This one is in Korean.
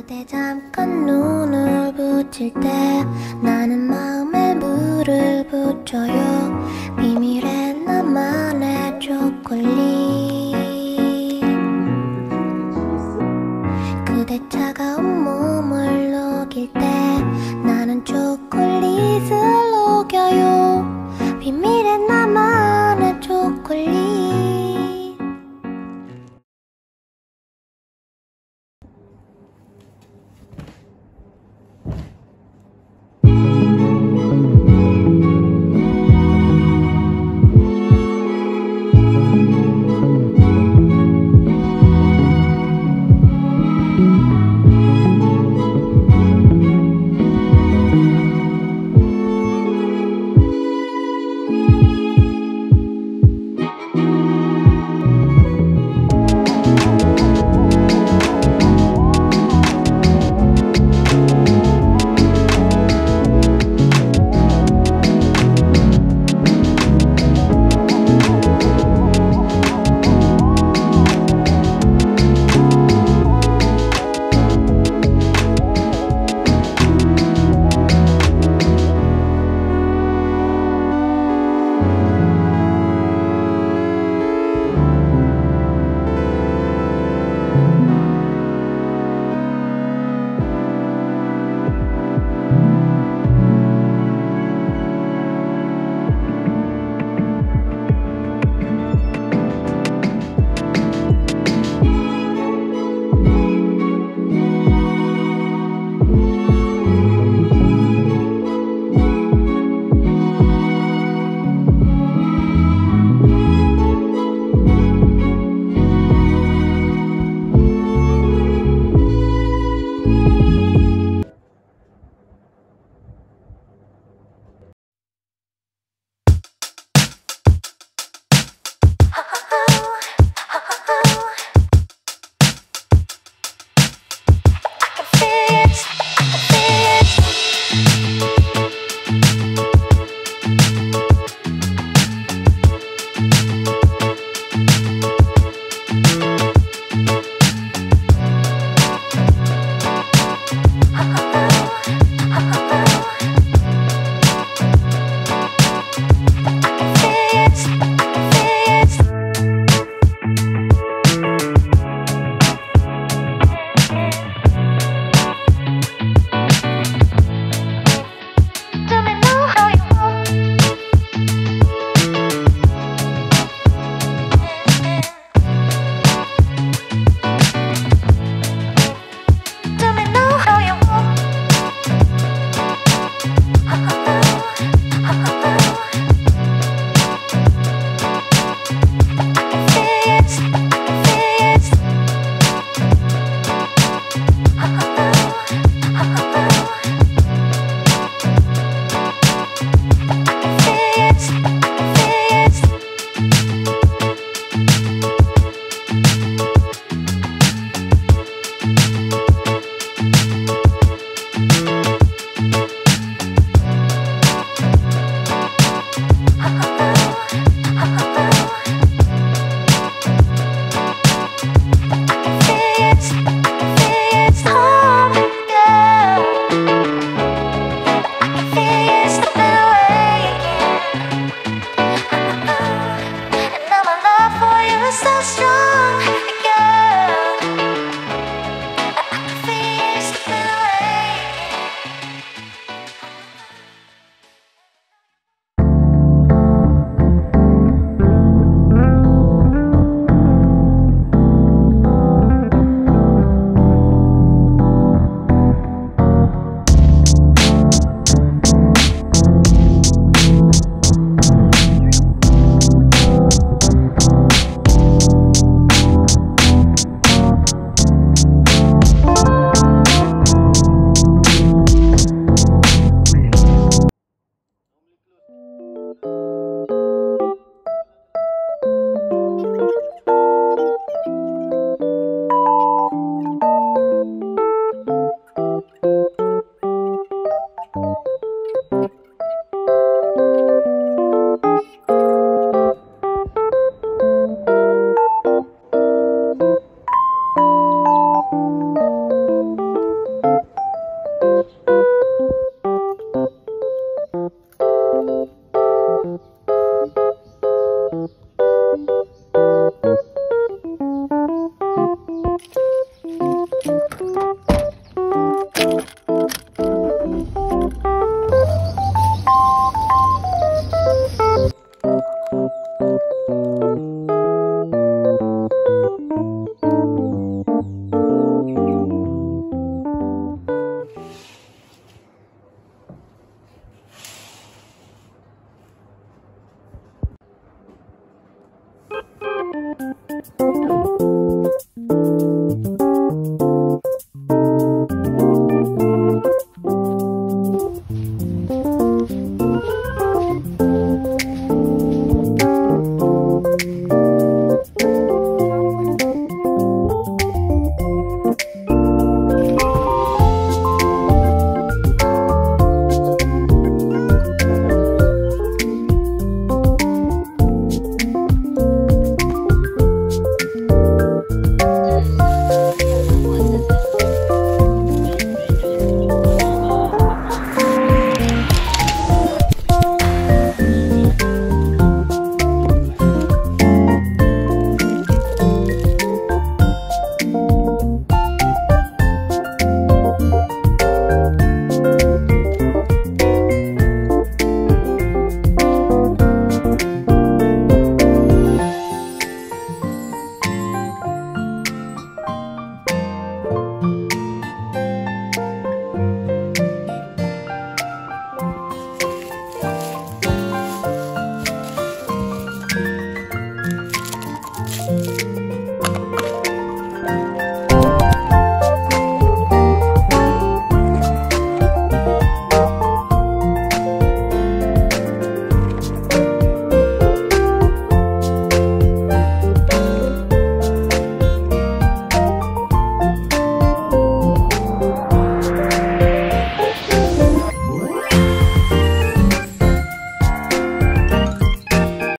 그대 잠깐 눈을 붙일 때 나는 마음에 물을 붙여요. 비밀의 나만의 초콜릿. 그대 차가운 몸